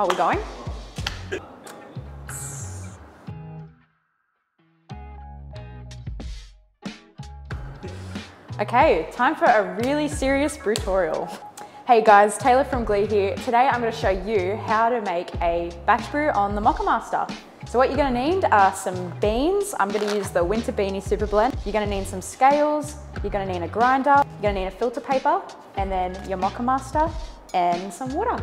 Oh, we're going? Okay, time for a really serious brew tutorial. Hey guys, Taylor from Glee here. Today I'm gonna show you how to make a batch brew on the Moccamaster. So what you're gonna need are some beans. I'm gonna use the Winter Beanie Super Blend. You're gonna need some scales, you're gonna need a grinder, you're gonna need a filter paper, and then your Moccamaster and some water.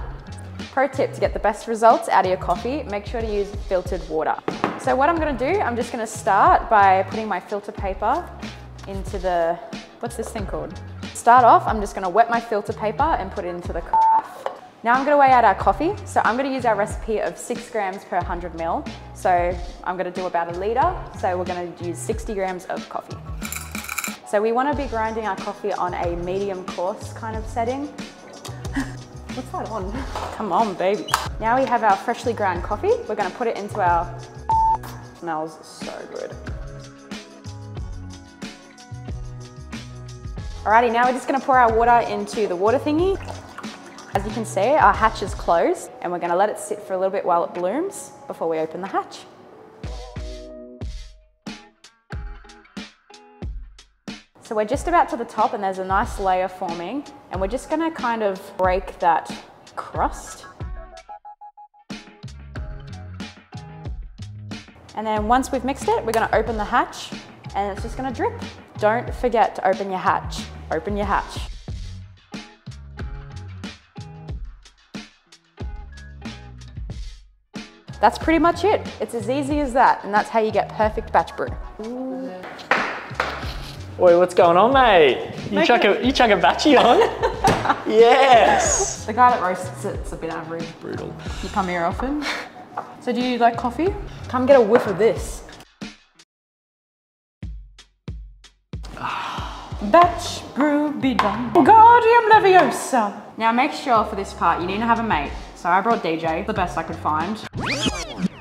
Pro tip to get the best results out of your coffee, make sure to use filtered water. So what I'm gonna do, I'm just gonna start by putting my filter paper into the, what's this thing called? Start off, I'm just gonna wet my filter paper and put it into the carafe. Now I'm gonna weigh out our coffee. So I'm gonna use our recipe of six grams per 100 mil. So I'm gonna do about a liter. So we're gonna use 60 grams of coffee. So we wanna be grinding our coffee on a medium coarse kind of setting. What's that on? Come on, baby. Now we have our freshly ground coffee. We're gonna put it into our, smells so good. Alrighty, now we're just gonna pour our water into the water thingy. As you can see, our hatch is closed and we're gonna let it sit for a little bit while it blooms before we open the hatch. So we're just about to the top and there's a nice layer forming and we're just gonna kind of break that crust. And then once we've mixed it, we're gonna open the hatch and it's just gonna drip. Don't forget to open your hatch. Open your hatch. That's pretty much it. It's as easy as that, and that's how you get perfect batch brew. Wait, what's going on, mate? You Make chuck it- a you chuck a batchy on? yes. The guy that roasts it's a bit average. Brutal. You come here often? So do you like coffee? Come get a whiff of this. Ah. Batch brew be done. Guardium Leviosa. Now make sure for this part you need to have a mate. So I brought DJ, the best I could find.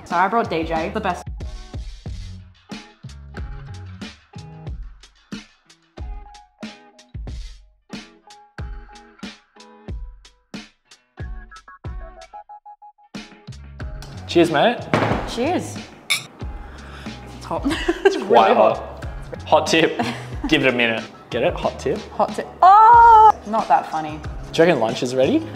So I brought DJ, the best. Cheers, mate. Cheers. It's hot. It's quite hot. Hot tip. Give it a minute. Get it? Hot tip. Hot tip. Oh! Not that funny. Do you reckon lunch is ready?